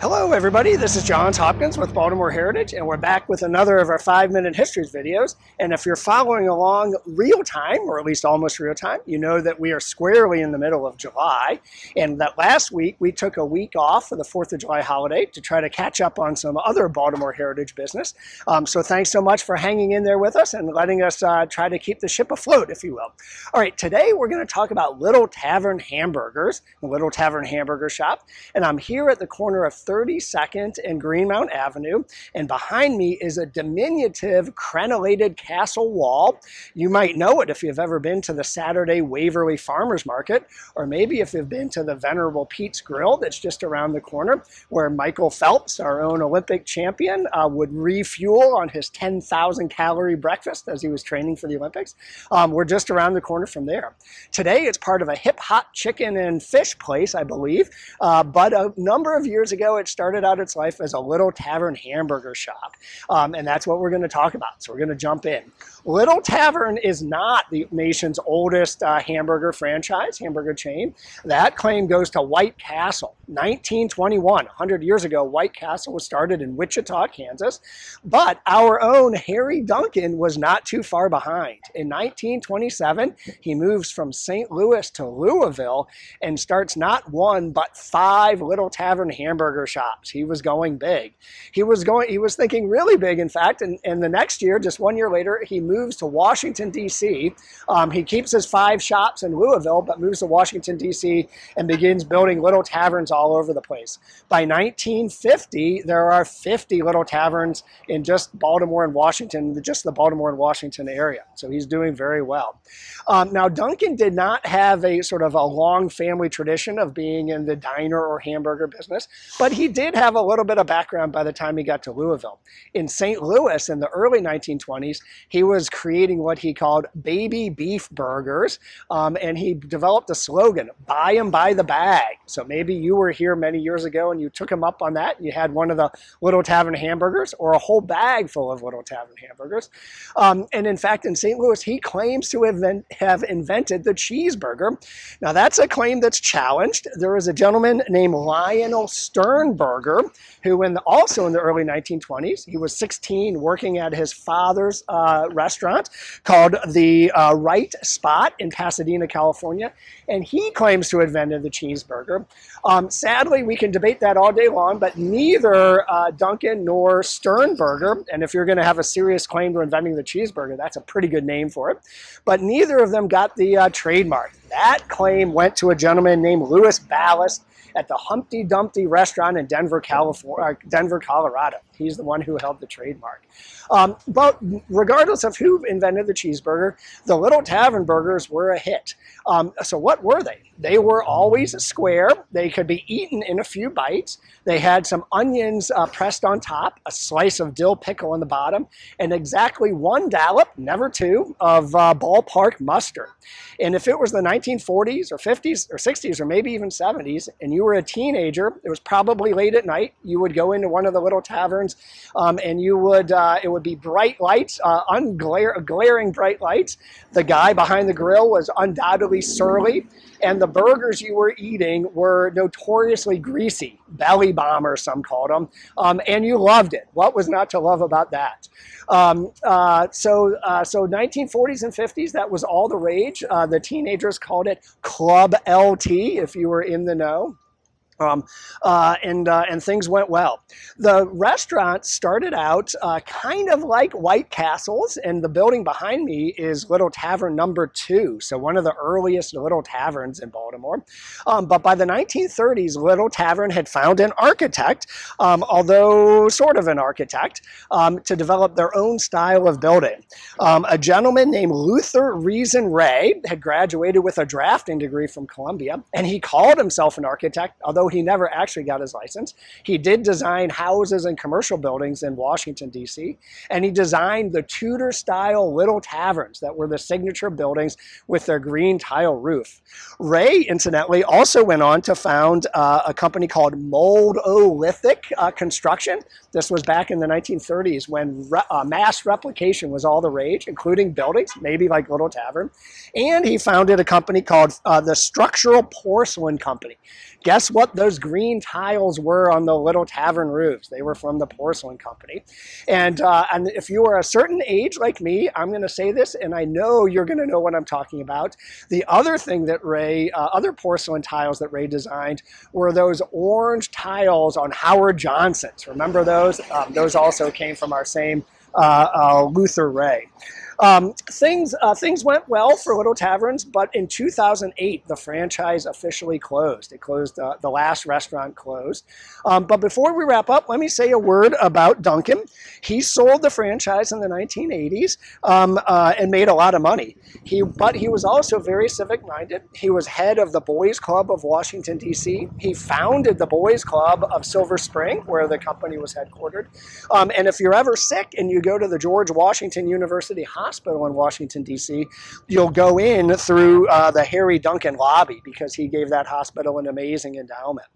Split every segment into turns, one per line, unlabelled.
Hello, everybody. This is Johns Hopkins with Baltimore Heritage, and we're back with another of our five minute histories videos. And if you're following along real time, or at least almost real time, you know that we are squarely in the middle of July. And that last week we took a week off for the 4th of July holiday to try to catch up on some other Baltimore Heritage business. Um, so thanks so much for hanging in there with us and letting us uh, try to keep the ship afloat, if you will. All right, today we're going to talk about Little Tavern Hamburgers, the Little Tavern Hamburger Shop. And I'm here at the corner of 32nd and Greenmount Avenue. And behind me is a diminutive crenellated castle wall. You might know it if you've ever been to the Saturday Waverly Farmers Market, or maybe if you've been to the Venerable Pete's Grill that's just around the corner, where Michael Phelps, our own Olympic champion, uh, would refuel on his 10,000 calorie breakfast as he was training for the Olympics. Um, we're just around the corner from there. Today it's part of a hip hop chicken and fish place, I believe, uh, but a number of years ago it started out its life as a little tavern hamburger shop. Um, and that's what we're going to talk about. So we're going to jump in. Little Tavern is not the nation's oldest uh, hamburger franchise, hamburger chain. That claim goes to White Castle. 1921, 100 years ago, White Castle was started in Wichita, Kansas. But our own Harry Duncan was not too far behind. In 1927, he moves from St. Louis to Louisville and starts not one, but five Little Tavern hamburger shops. He was going big. He was going, he was thinking really big, in fact. And, and the next year, just one year later, he moves to Washington, D.C. Um, he keeps his five shops in Louisville, but moves to Washington, D.C. and begins building little taverns all over the place. By 1950, there are 50 little taverns in just Baltimore and Washington, just the Baltimore and Washington area. So he's doing very well. Um, now, Duncan did not have a sort of a long family tradition of being in the diner or hamburger business, but he did have a little bit of background by the time he got to Louisville. In St. Louis in the early 1920s, he was creating what he called baby beef burgers, um, and he developed a slogan, buy them by the bag. So maybe you were here many years ago and you took him up on that. You had one of the Little Tavern hamburgers or a whole bag full of Little Tavern hamburgers. Um, and in fact, in St. Louis, he claims to have, have invented the cheeseburger. Now, that's a claim that's challenged. There is a gentleman named Lionel Sternberger who, in the, also in the early 1920s, he was 16 working at his father's uh, restaurant called the uh, Rite Spot in Pasadena, California, and he claims to have invented the cheeseburger. Um, sadly, we can debate that all day long, but neither uh, Duncan nor Sternberger, and if you're going to have a serious claim to inventing the cheeseburger, that's a pretty good name for it, but neither of them got the uh, trademark. That claim went to a gentleman named Louis Ballast at the Humpty Dumpty restaurant in Denver, California, uh, Denver, Colorado. He's the one who held the trademark. Um, but regardless of who invented the cheeseburger, the Little Tavern burgers were a hit. Um, so what were they? They were always square. They could be eaten in a few bites. They had some onions uh, pressed on top, a slice of dill pickle on the bottom, and exactly one dollop, never two, of uh, ballpark mustard. And if it was the 1940s or 50s or 60s or maybe even 70s, and you were a teenager, it was probably late at night, you would go into one of the little taverns um, and you would, uh, it would be bright lights, uh, unglaring, glaring bright lights. The guy behind the grill was undoubtedly surly, and the burgers you were eating were notoriously greasy, belly bomber, some called them, um, and you loved it. What was not to love about that? Um, uh, so, uh, so 1940s and 50s, that was all the rage. Uh, the teenagers called it Club LT, if you were in the know. Um, uh, and, uh, and things went well. The restaurant started out uh, kind of like White Castles, and the building behind me is Little Tavern number two, so one of the earliest little taverns in Baltimore. Um, but by the 1930s, Little Tavern had found an architect, um, although sort of an architect, um, to develop their own style of building. Um, a gentleman named Luther Reason Ray had graduated with a drafting degree from Columbia, and he called himself an architect, although he never actually got his license. He did design houses and commercial buildings in Washington, D.C., and he designed the Tudor style little taverns that were the signature buildings with their green tile roof. Ray, incidentally, also went on to found uh, a company called Moldolithic uh, Construction. This was back in the 1930s when re uh, mass replication was all the rage, including buildings, maybe like Little Tavern. And he founded a company called uh, the Structural Porcelain Company Guess what those green tiles were on the little tavern roofs? They were from the porcelain company. And, uh, and if you are a certain age like me, I'm going to say this, and I know you're going to know what I'm talking about. The other thing that Ray, uh, other porcelain tiles that Ray designed were those orange tiles on Howard Johnson's. Remember those? Um, those also came from our same uh, uh Luther Ray. Um, things uh, things went well for Little Taverns, but in 2008 the franchise officially closed. It closed. Uh, the last restaurant closed. Um, but before we wrap up, let me say a word about Duncan. He sold the franchise in the 1980s um, uh, and made a lot of money. He, but he was also very civic-minded. He was head of the Boys Club of Washington D.C. He founded the Boys Club of Silver Spring, where the company was headquartered. Um, and if you're ever sick and you go to the George Washington University Hospital Hospital in Washington, D.C., you'll go in through uh, the Harry Duncan lobby because he gave that hospital an amazing endowment.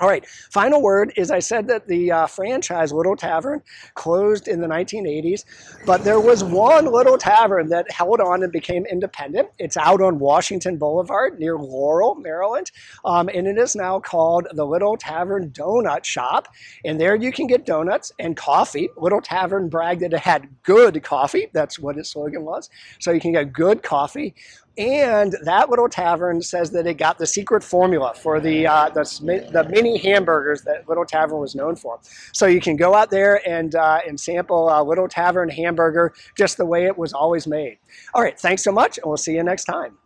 All right, final word is I said that the uh, franchise Little Tavern closed in the 1980s, but there was one little tavern that held on and became independent. It's out on Washington Boulevard near Laurel, Maryland, um, and it is now called the Little Tavern Donut Shop. And there you can get donuts and coffee. Little Tavern bragged that it had good coffee. That's what its slogan was. So you can get good coffee. And that little tavern says that it got the secret formula for the, uh, the, the mini hamburgers that Little Tavern was known for. So you can go out there and, uh, and sample a Little Tavern hamburger just the way it was always made. All right, thanks so much, and we'll see you next time.